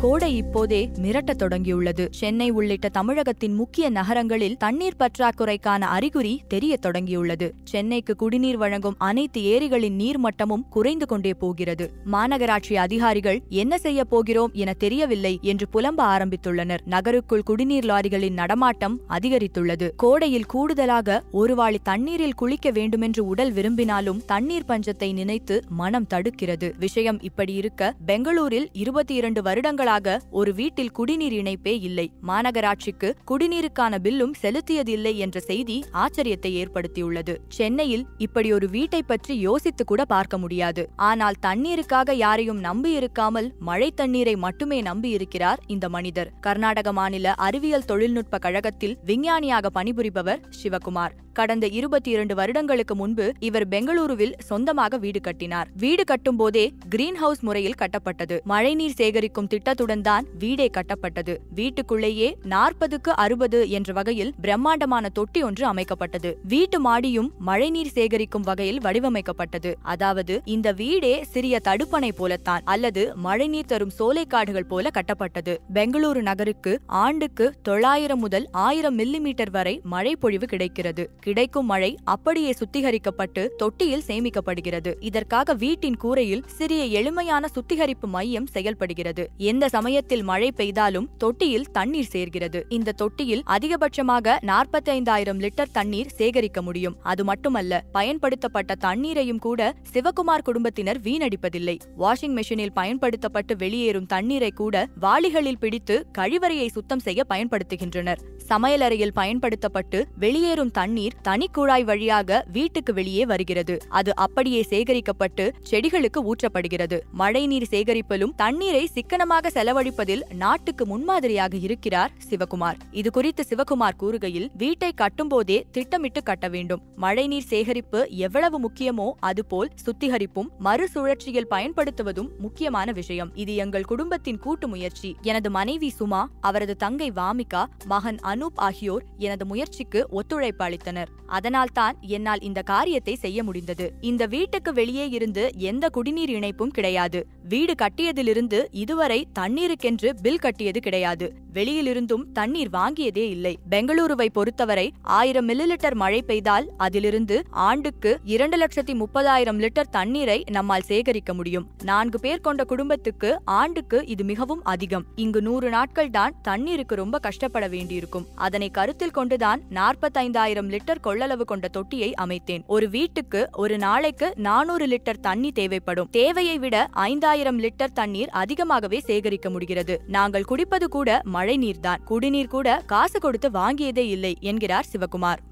கோடை இப்போதே மிரட்டத் தொடங்கியுள்ளது. சென்னை உள்ளிட்ட தமிழகத்தின் முக்கிய நகரங்களில் தண்ணீர் பற்றாக்குறைக்கான அறிகுறி தெரியத் தொடங்கியுள்ளது. சென்னைக்கு குடிநீர் வழங்கும் அனைத்து ஏரிகளின் நீர்மட்டமும் குறைந்து கொண்டே போகிறது. மாநகராட்சி அதிகாரிகள் என்ன செய்ய போகிறோம் என தெரியவில்லை என்று புலம்ப ஆரம்பித்துள்ளனர். நகருக்குள் குடிநீர் லாரிகளின் நடமாட்டம் அதிகரித்துள்ளது. கோடையில் கூடுதலாக ஒருவாளி தண்ணீரில் குளிக்க வேண்டுமென்று உடல் விரும்பினாலும் தண்ணீர் பஞ்சத்தை நினைத்து மனம் தடுக்கிறது. விஷயம் இப்படி இருக்க பெங்களூரில் இருபத்தி இரண்டு வருடங்கள் வருடங்களாக ஒரு வீட்டில் குடிநீர் இணைப்பே இல்லை. மாநகராட்சிக்கு குடிநீருக்கான பில்லும் செலுத்தியதில்லை என்ற செய்தி ஆச்சரியத்தை ஏற்படுத்தியுள்ளது. சென்னையில் இப்படி ஒரு வீட்டை பற்றி யோசித்து கூட பார்க்க முடியாது. ஆனால் தண்ணீருக்காக யாரையும் நம்பியிருக்காமல் மழை தண்ணீரை மட்டுமே நம்பியிருக்கிறார் இந்த மனிதர். கர்நாடக மாநில அறிவியல் தொழில்நுட்ப கழகத்தில் விஞ்ஞானியாக பணிபுரிபவர் சிவகுமார். கடந்த இருபத்தி இரண்டு வருடங்களுக்கு முன்பு இவர் பெங்களூருவில் சொந்தமாக வீடு கட்டினார். வீடு கட்டும் போதே கிரீன் ஹவுஸ் முறையில் கட்டப்பட்டது. மழைநீர் சேகரிக்கும் திட்டத்தை திட்டத்துடன் தான் வீடே கட்டப்பட்டது. வீட்டுக்குள்ளேயே நாற்பதுக்கு அறுபது என்ற வகையில் பிரம்மாண்டமான தொட்டி ஒன்று அமைக்கப்பட்டது. வீட்டு மாடியும் மழைநீர் சேகரிக்கும் வகையில் வடிவமைக்கப்பட்டது. அதாவது இந்த வீடே சிறிய தடுப்பணை போலத்தான் அல்லது மழைநீர் தரும் சோலைக்காடுகள் போல கட்டப்பட்டது. பெங்களூரு நகருக்கு ஆண்டுக்கு தொள்ளாயிரம் முதல் ஆயிரம் மில்லிமீட்டர் வரை மழை பொழிவு கிடைக்கிறது. கிடைக்கும் மழை அப்படியே சுத்திகரிக்கப்பட்டு தொட்டியில் சேமிக்கப்படுகிறது. இதற்காக வீட்டின் கூரையில் சிறிய எளிமையான சுத்திகரிப்பு மையம் செயல்படுகிறது. எந்த சமயத்தில் மழை பெய்தாலும் தொட்டியில் தண்ணீர் சேர்கிறது. இந்த தொட்டியில் அதிகபட்சமாக நாற்பத்தி ஐந்தாயிரம் லிட்டர் தண்ணீர் சேகரிக்க முடியும். அது மட்டுமல்ல பயன்படுத்தப்பட்ட தண்ணீரையும் கூட சிவகுமார் குடும்பத்தினர் வீணடிப்பதில்லை. வாஷிங் மெஷினில் பயன்படுத்தப்பட்டு வெளியேறும் தண்ணீரை கூட வாளிகளில் பிடித்து கழிவறையை சுத்தம் செய்ய பயன்படுத்துகின்றனர். சமையலறையில் பயன்படுத்தப்பட்டு வெளியேறும் தண்ணீர் தனிக்குழாய் வழியாக வீட்டுக்கு வெளியே வருகிறது. அது அப்படியே சேகரிக்கப்பட்டு செடிகளுக்கு ஊற்றப்படுகிறது. மழைநீர் சேகரிப்பிலும் தண்ணீரை சிக்கனமாக செலவழிப்பதில் நாட்டுக்கு முன்மாதிரியாக இருக்கிறார் சிவகுமார். இது குறித்து சிவகுமார் கூறுகையில் வீட்டை கட்டும்போதே திட்டமிட்டு கட்ட வேண்டும். மழைநீர் சேகரிப்பு எவ்வளவு முக்கியமோ அதுபோல் சுத்திகரிப்பும் மறுசுழற்சியில் பயன்படுத்துவதும் முக்கியமான விஷயம். இது எங்கள் குடும்பத்தின் கூட்டு முயற்சி. எனது மனைவி சுமா அவரது தங்கை வாமிகா மகன் அனூப் ஆகியோர் எனது முயற்சிக்கு ஒத்துழைப்பு அளித்தனர். அதனால்தான் என்னால் இந்த காரியத்தை செய்ய முடிந்தது. இந்த வீட்டுக்கு வெளியே இருந்து எந்த குடிநீர் இணைப்பும் கிடையாது. வீடு கட்டியதிலிருந்து இதுவரை தண்ணீருக்கென்று பில் கட்டியது கிடையாது. வெளியிலிருந்தும் தண்ணீர் வாங்கியதே இல்லை. பெங்களூருவை பொறுத்தவரை ஆயிரம் மில்லிலிட்டர் மழை பெய்தால் அதிலிருந்து ஆண்டுக்கு இரண்டு லட்சத்தி முப்பதாயிரம் லிட்டர் தண்ணீரை நம்மால் சேகரிக்க முடியும். நான்கு பேர் கொண்ட குடும்பத்துக்கு ஆண்டுக்கு இது மிகவும் அதிகம். இங்கு நூறு நாட்கள் தான் தண்ணீருக்கு ரொம்ப கஷ்டப்பட வேண்டியிருக்கும். அதனை கருத்தில் கொண்டுதான் நாற்பத்தைந்தாயிரம் லிட்டர் கொள்ளளவு கொண்ட தொட்டியை அமைத்தேன். ஒரு வீட்டுக்கு ஒரு நாளைக்கு நானூறு லிட்டர் தண்ணி தேவைப்படும். தேவையை விட ஐந்தாயிரம் லிட்டர் தண்ணீர் அதிகமாகவே சேகரிக்க முடிகிறது. நாங்கள் குடிப்பது கூட மழை நீர்தான் குடிநீர் கூட காசு கொடுத்து வாங்கியதே இல்லை என்கிறார் சிவகுமார்.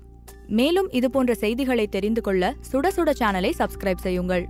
மேலும் இதுபோன்ற செய்திகளை தெரிந்து கொள்ள சுட சுட சேனலை சப்ஸ்கிரைப் செய்யுங்கள்.